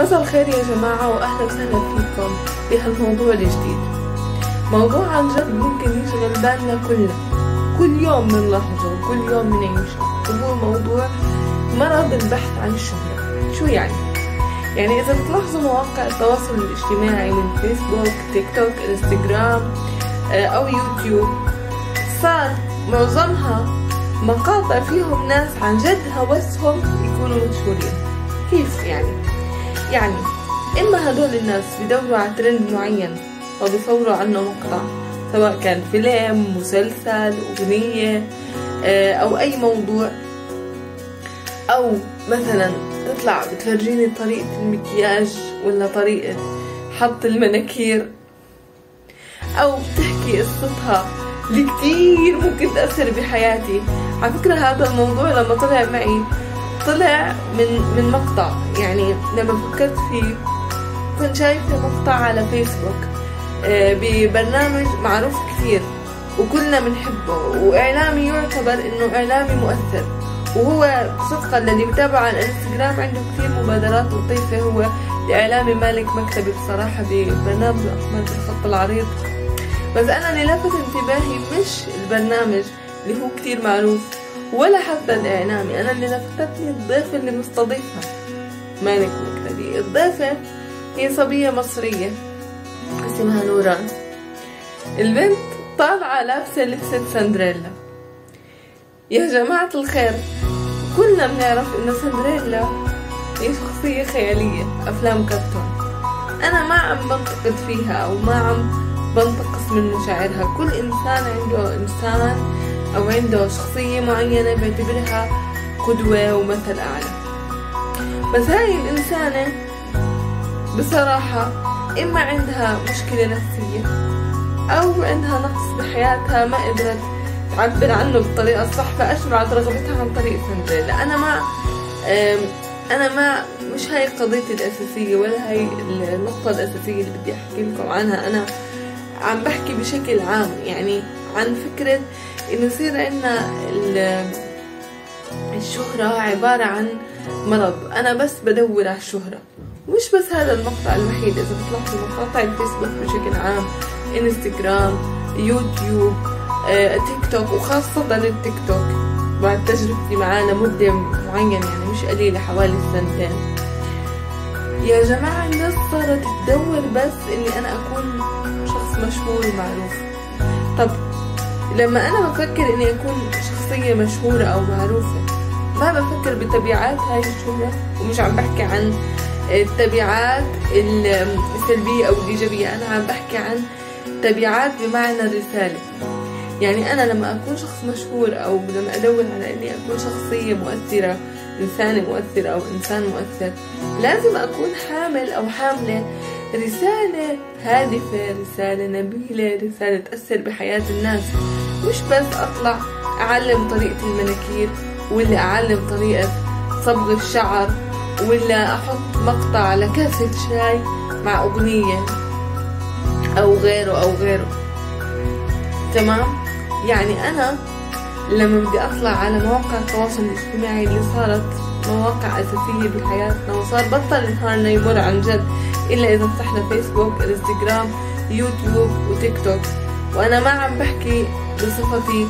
مساء الخير يا جماعة وأهلا وسهلا فيكم بهالموضوع الجديد. موضوع عن جد ممكن يشغل بالنا كلنا. كل يوم بنلاحظه وكل يوم بنعيشه وهو موضوع مرض البحث عن الشهرة. شو يعني؟ يعني إذا بتلاحظوا مواقع التواصل الاجتماعي من فيسبوك تيك توك إنستغرام آه، أو يوتيوب صار معظمها مقاطع فيهم ناس عن جد هوسهم يكونوا مشهورين. كيف يعني؟ يعني إما هدول الناس بيدوروا على ترند معين وبيصوروا عنه مقطع سواء كان فيلم مسلسل أغنية آه، أو أي موضوع. أو مثلا تطلع بتفرجيني طريقة المكياج ولا طريقة حط المناكير. أو بتحكي قصتها اللي كتير ممكن تأثر بحياتي. على فكرة هذا الموضوع لما طلع معي طلع من من مقطع. يعني لما فكرت فيه كنت شايفة مقطع على فيسبوك آه، ببرنامج معروف كثير وكلنا بنحبه وإعلامي يعتبر إنه إعلامي مؤثر. وهو صدقا للي بتابع على الانستغرام عنده كثير مبادرات لطيفة. هو الإعلامي مالك مكتبي بصراحة ببرنامج أحمد الخط العريض. بس أنا اللي لفت انتباهي مش البرنامج اللي هو كثير معروف. ولا حتى الإعلامي. أنا اللي لفتتني الضيفة اللي مستضيفها مالك مكتبي الضيفة هي صبية مصرية. اسمها نوران البنت طالعة لابسة لبسة سندريلا. يا جماعة الخير كلنا بنعرف إنه سندريلا هي شخصية خيالية أفلام كرتون. أنا ما عم بنتقد فيها أو ما عم بنتقص من مشاعرها. كل إنسان عنده إنسان أو عنده شخصية معينة بيعتبرها قدوة ومثل أعلى. بس هاي الإنسانة بصراحة إما عندها مشكلة نفسية أو عندها نقص بحياتها ما قدرت تعبر عنه بالطريقة الصح فأشبعت رغبتها عن طريق سندريلا أنا ما أنا ما مش هاي قضيتي الأساسية ولا هاي النقطة الأساسية اللي بدي أحكي لكم عنها. أنا عم بحكي بشكل عام يعني عن فكرة إنه يصير عنا ال- الشهرة عبارة عن مرض. أنا بس بدور على الشهرة. مش بس هذا المقطع الوحيد. إذا بتلاحظوا مقاطع الفيسبوك بشكل عام إنستغرام يوتيوب آه، تيك توك وخاصة التيك توك بعد تجربتي معاه لمدة معينة يعني مش قليلة حوالي سنتين. يا جماعة الناس صارت تدور بس إني أنا أكون شخص مشهور ومعروف. طب لما أنا بفكر إني أكون شخصية مشهورة أو معروفة ما بفكر بتبعات هاي الشهرة ومش عم بحكي عن التبعات السلبية أو الإيجابية أنا عم بحكي عن تبعات بمعنى الرسالة. يعني أنا لما أكون شخص مشهور أو لما أدور على إني أكون شخصية مؤثرة إنسانة مؤثرة أو إنسان مؤثر لازم أكون حامل أو حاملة رسالة هادفة رسالة نبيلة رسالة تأثر بحياة الناس. مش بس أطلع أعلم طريقة المناكير ولا أعلم طريقة صبغ الشعر ولا أحط مقطع على كاسة شاي مع أغنية أو غيره أو غيره. تمام؟ يعني أنا لما بدي أطلع على مواقع التواصل الاجتماعي اللي صارت مواقع أساسية بحياتنا وصار بطل نهارنا يمر عن جد إلا إذا فتحنا فيسبوك انستغرام يوتيوب وتيك توك وأنا ما عم بحكي بصفتي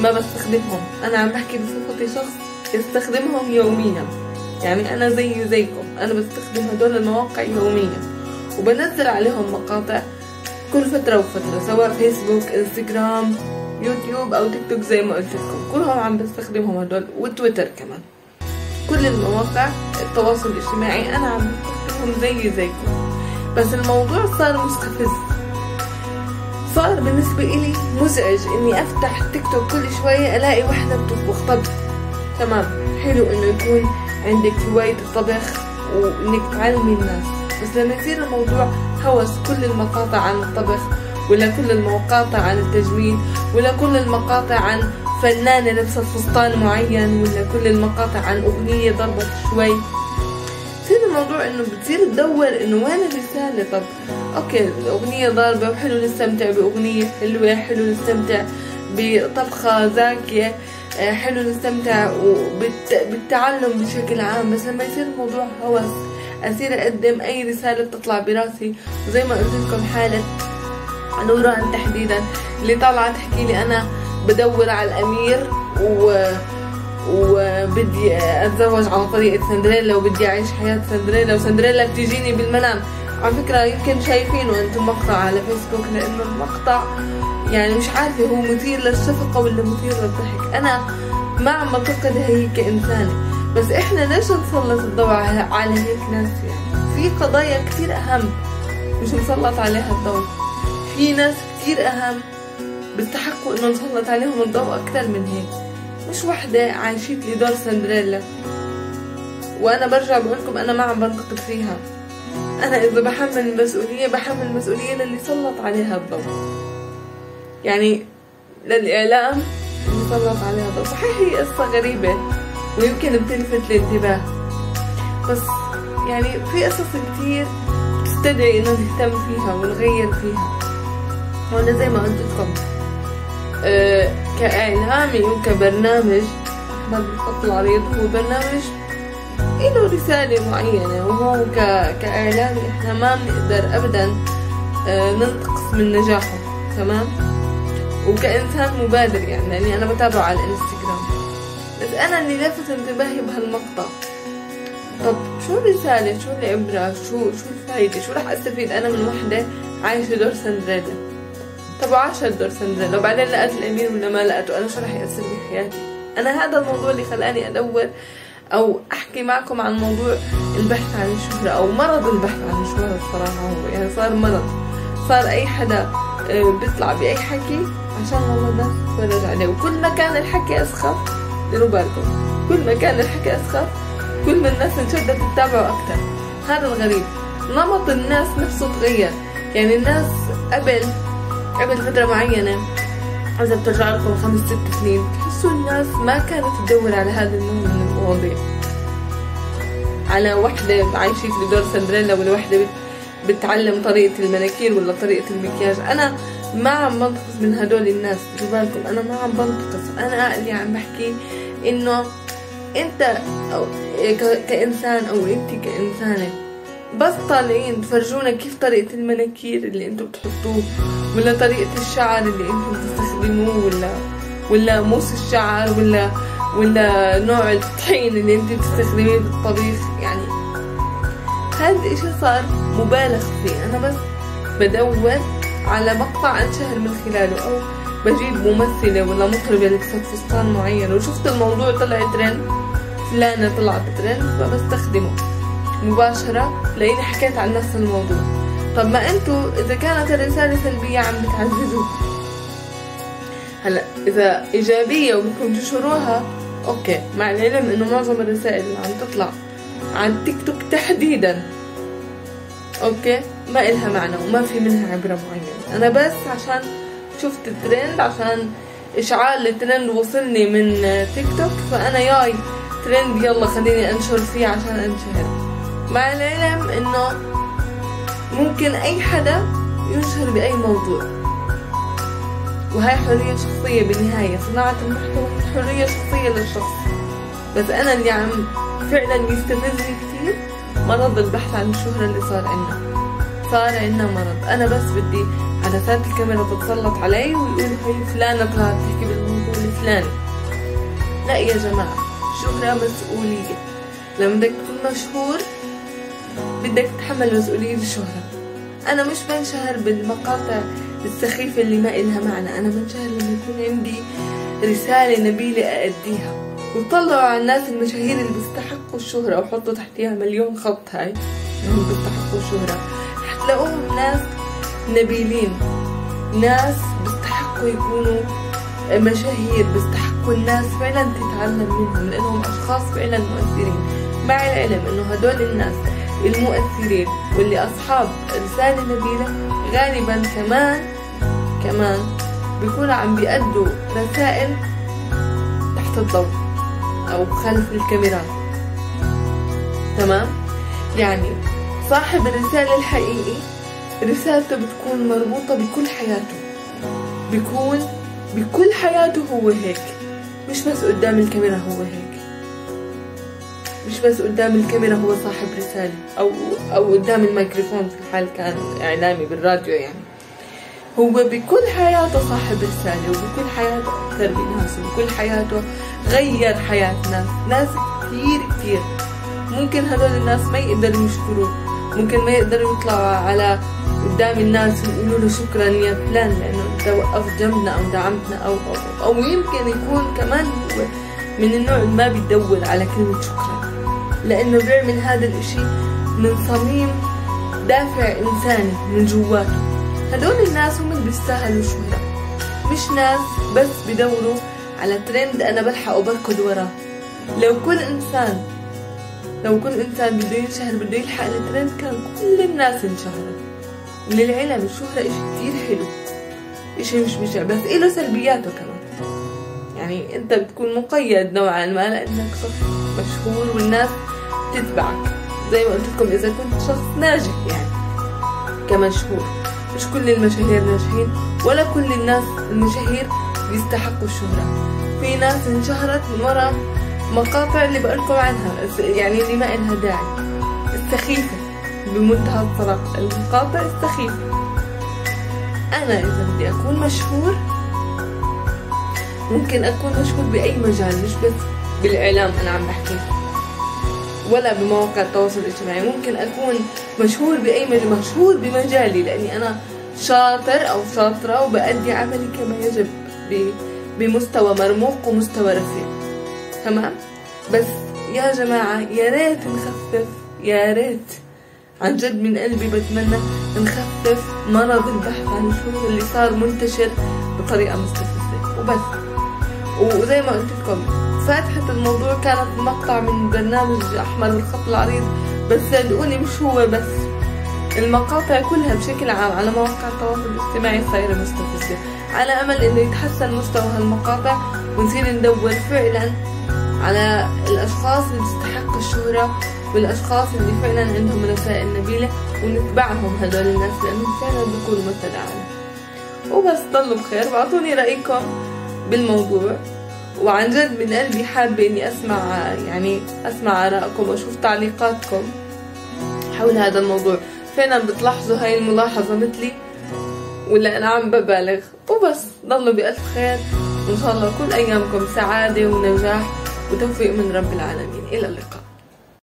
ما بستخدمهم أنا عم بحكي بصفتي شخص يستخدمهم يوميا. يعني أنا زي زيكم أنا بستخدم هدول المواقع يوميا. وبنزل عليهم مقاطع كل فترة وفترة سواء فيسبوك انستغرام يوتيوب أو تيك توك زي ما قلت لكم. كلهم عم بستخدمهم هدول وتويتر كمان. كل المواقع التواصل الاجتماعي أنا عم بستخدمهم زي زيكم. بس الموضوع صار مستفز. صار بالنسبة إلي مزعج إني أفتح تيك توك كل شوية ألاقي وحدة بتطبخ. طب تمام حلو إنه يكون عندك هواية الطبخ وإنك تعلمي الناس. بس لما يصير الموضوع هوس كل المقاطع عن الطبخ ولا كل المقاطع عن التجميل ولا كل المقاطع عن فنانة لابسة فستان معين ولا كل المقاطع عن أغنية ضربت شوي. يصير الموضوع إنه بتصير تدور انه وين الرسالة. طب أوكي الاغنية ضاربة وحلو نستمتع بأغنية حلوة حلو نستمتع بطبخة زاكية آه، حلو نستمتع بالتعلم بشكل عام. بس لما يصير الموضوع هوس أصير أقدم أي رسالة بتطلع براسي. وزي ما قلت لكم حالة نوران تحديدا اللي طالعة تحكي لي أنا بدور على الأمير و وبدي أتزوج على طريقة سندريلا وبدي أعيش حياة سندريلا وسندريلا بتجيني بالمنام. على فكرة يمكن شايفينه أنتم مقطع على فيسبوك لأنه المقطع يعني مش عارفة هو مثير للشفقة ولا مثير للضحك. أنا ما عم بنتقدها هي كإنسانة. بس إحنا ليش نسلط الضوء على هيك ناس يعني؟ في قضايا كثير أهم. مش نسلط عليها الضوء. في ناس كثير أهم. بيستحقوا إنه نسلط عليهم الضوء أكثر من هيك. مش وحدة عايشت لي دور سندريلا. وأنا برجع بقولكم أنا ما عم بنتقد فيها. أنا إذا بحمل المسؤولية بحمل المسؤولية للي سلط عليها الضوء. يعني للإعلام اللي سلط عليها الضوء. صحيح هي قصة غريبة ويمكن بتلفت الانتباه. بس يعني في قصص كتير بتستدعي إنه نهتم فيها ونغير فيها. وأنا زي ما قلت لكم. كإعلامي وكبرنامج الخط العريض. هو برنامج له رسالة معينة وهو. كإعلامي إحنا ما بنقدر أبدا أه ننتقص من نجاحه تمام؟ وكإنسان مبادر يعني لأني أنا بتابعه على الإنستغرام. بس أنا اللي لفت انتباهي بهالمقطع طب شو الرسالة؟ شو العبرة؟ شو شو الفايدة؟ شو رح أستفيد أنا من وحدة عايشة دور سندريلا؟ طب وعاشت دور سندريلا وبعدين لقت الأمير ولا ما لقته أنا شو رح يأثر بحياتي أنا هذا الموضوع اللي خلاني أدور أو أحكي معكم عن موضوع البحث عن الشهرة أو مرض البحث عن الشهرة الصراحة. هو يعني صار مرض. صار أي حدا آه، بيطلع بأي حكي عشان والله الناس تتفرج عليه وكل ما كان الحكي أسخف ديروا بالكم؟ كل ما كان الحكي أسخف كل ما الناس انشدت تتابعه أكثر هذا الغريب. نمط الناس نفسه تغير. يعني الناس قبل قبل فترة معينة. إذا بترجع لكم خمس ست سنين تحسوا الناس ما كانت تدور على هذا النوع من المواضيع على وحدة عايشة في دور سندريلا ولا وحدة بتعلم طريقة المناكير ولا طريقة المكياج. أنا ما عم بنتقص من هدول الناس بالكم. أنا ما عم بنتقص أنا اللي عم بحكي إنه أنت أو كإنسان أو أنت كإنسانة بس طالعين تفرجونا كيف طريقة المناكير اللي أنتم بتحطوه ولا طريقة الشعر اللي أنتم بتستخدموه ولا ولا موس الشعر ولا ولا نوع الطحين اللي انت بتستخدميه بالطبيخ. يعني هذا الإشي صار مبالغ فيه. أنا بس بدور على مقطع أنشهر من خلاله أو بجيب ممثلة ولا مطربة لبست فستان معين. وشفت الموضوع طلع ترند فلانة طلعت ترند فبستخدمه. مباشرة لأني حكيت عن نفس الموضوع. طب ما أنتوا إذا كانت الرسالة سلبية عم بتعززوا. هلا إذا إيجابية وبدكم تنشروها okay مع العلم إنه معظم الرسائل اللي عم تطلع عن تيك توك تحديدا. okay؟ ما إلها معنى وما في منها عبرة معينة. أنا بس عشان شفت الترند عشان إشعال الترند وصلني من تيك توك فأنا ياي ترند يلا خليني أنشر فيه عشان أنشهر. مع العلم انه ممكن أي حدا ينشر بأي موضوع. وهي حرية شخصية بالنهاية. صناعة المحتوى حرية شخصية للشخص. بس أنا اللي عم فعلا يستفزني كثير مرض البحث عن الشهرة اللي صار عنا صار عنا مرض. أنا بس بدي عدسات الكاميرا تتسلط علي ويقولوا هي فلانة طلعت تحكي بالموضوع الفلاني. لا يا جماعة الشهرة مسؤولية. لما بدك تكون مشهور بدك تتحمل مسؤولية الشهرة أنا مش بنشهر بالمقاطع السخيفة اللي ما إلها معنى. أنا بنشهر لما يكون عندي رسالة نبيلة أأديها. وطلعوا على الناس المشاهير اللي بيستحقوا الشهرة وحطوا تحتيها مليون خط هاي. اللي بيستحقوا الشهرة. حتلاقوهم ناس نبيلين. ناس بيستحقوا يكونوا مشاهير. بيستحقوا الناس فعلا تتعلم منهم. لأنهم أشخاص فعلا مؤثرين. مع العلم إنه هدول الناس المؤثرين واللي أصحاب رسالة نبيلة غالبا كمان كمان بيكونوا عم بيأدوا رسائل تحت الضوء أو خلف الكاميرات تمام؟ يعني صاحب الرسالة الحقيقي رسالته بتكون مربوطة بكل حياته. بيكون بكل حياته هو هيك مش بس قدام الكاميرا هو هيك. مش بس قدام الكاميرا هو صاحب رسالة أو أو قدام الميكروفون في حال كان إعلامي بالراديو يعني. هو بكل حياته صاحب رسالة وبكل حياته أثر بناس وبكل حياته غير حياة ناس ناس كتير كتير. ممكن هدول الناس ما يقدروا يشكروه. ممكن ما يقدروا يطلعوا على قدام الناس ويقولوا له شكرا يا فلان لأنه انت وقفت جنبنا أو دعمتنا أو أو, أو يمكن يكون كمان من النوع اللي ما بيدور على كلمة شكرا. لأنه بيعمل هذا الإشي من صميم دافع انساني من جواته هدول الناس هم اللي بيستاهلوا الشهرة مش ناس بس بدوروا على ترند أنا بلحق وبركض وراه. لو كل انسان لو كل إنسان بده ينشهر بده يلحق الترند كان كل الناس انشهرت. وللعلم الشهرة إشي كتير حلو. إشي مش مش بس إله سلبياته كمان. يعني أنت بتكون مقيد نوعا ما لأنك شخص مشهور والناس تتبعك. زي ما قلت لكم إذا كنت شخص ناجح يعني كمشهور مش كل المشاهير ناجحين ولا كل الناس المشاهير بيستحقوا الشهرة. في ناس انشهرت من وراء مقاطع اللي بقولكم عنها يعني اللي ما إلها داعي. السخيفة بمنتهى الصراحة. المقاطع السخيفة. أنا إذا بدي أكون مشهور ممكن أكون مشهور بأي مجال مش بس بالإعلام أنا عم بحكي. ولا بمواقع التواصل الاجتماعي. ممكن أكون مشهور بأي مجال مشهور بمجالي لأني أنا شاطر أو شاطرة وبأدي عملي كما يجب بمستوى مرموق ومستوى رفيع تمام؟ بس يا جماعة يا ريت نخفف يا ريت عن جد من قلبي بتمنى نخفف مرض البحث عن الشهرة اللي صار منتشر بطريقة مستفزة. وبس. وزي ما قلت لكم فاتحة الموضوع كانت مقطع من برنامج أحمر الخط العريض بس صدقوني مش هو بس. المقاطع كلها بشكل عام على مواقع التواصل الاجتماعي صايرة مستفزة على أمل إنه يتحسن مستوى هالمقاطع ونصير ندور فعلا على الأشخاص اللي تستحق الشهرة والأشخاص اللي فعلا عندهم رسائل نبيلة ونتبعهم هدول الناس لأنهم فعلا بيكونوا مثل أعلى وبس ضلوا بخير وأعطوني رأيكم بالموضوع. وعن جد من قلبي حابة إني أسمع يعني أسمع آرائكم وأشوف تعليقاتكم حول هذا الموضوع. فعلا بتلاحظوا هاي الملاحظة مثلي؟ ولا أنا عم ببالغ؟ وبس ضلوا بألف خير. وإن شاء الله كل أيامكم سعادة ونجاح وتوفيق من رب العالمين. إلى اللقاء.